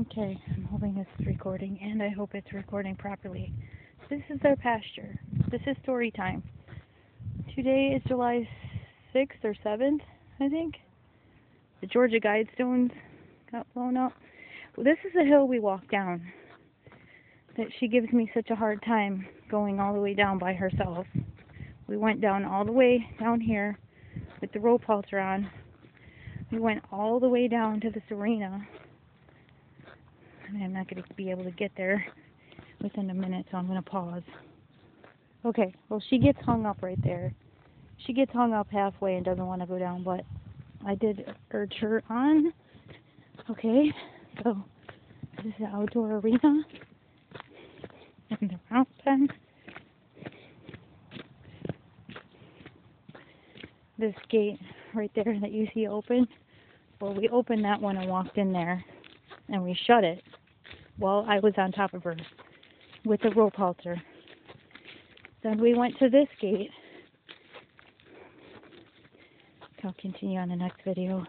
Okay, I'm hoping this is recording, and I hope it's recording properly. This is our pasture. This is story time. Today is July 6th or 7th, I think. The Georgia Guidestones got blown up. Well, this is the hill we walk down. That she gives me such a hard time going all the way down by herself. We went down all the way down here with the rope halter on. We went all the way down to this arena I'm not going to be able to get there within a minute, so I'm going to pause. Okay, well, she gets hung up right there. She gets hung up halfway and doesn't want to go down, but I did urge her on. Okay, so this is the outdoor arena and the mountain. This gate right there that you see open, well, we opened that one and walked in there, and we shut it while I was on top of her with a rope halter. Then we went to this gate. I'll continue on the next video.